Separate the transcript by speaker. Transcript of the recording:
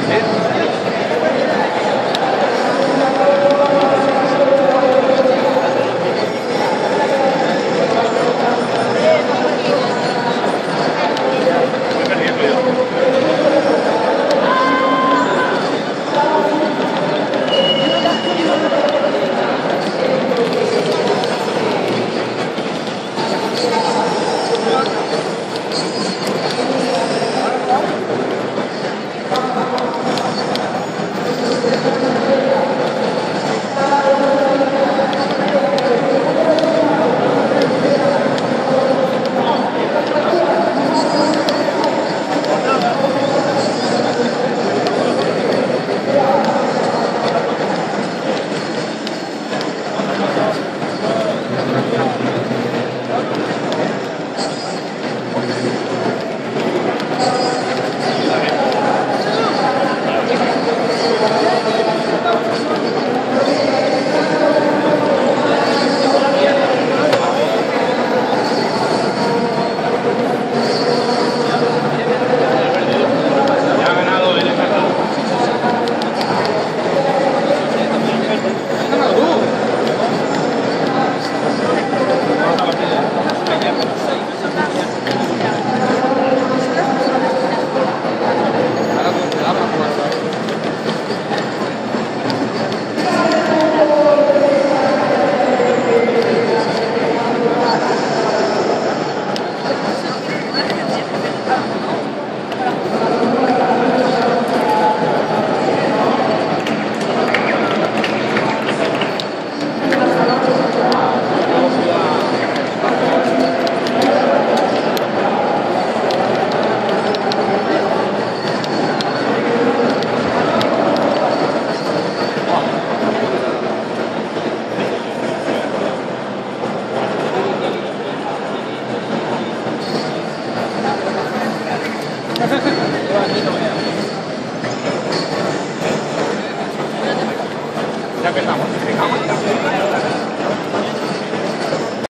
Speaker 1: governo. Thank you.
Speaker 2: 100円玉。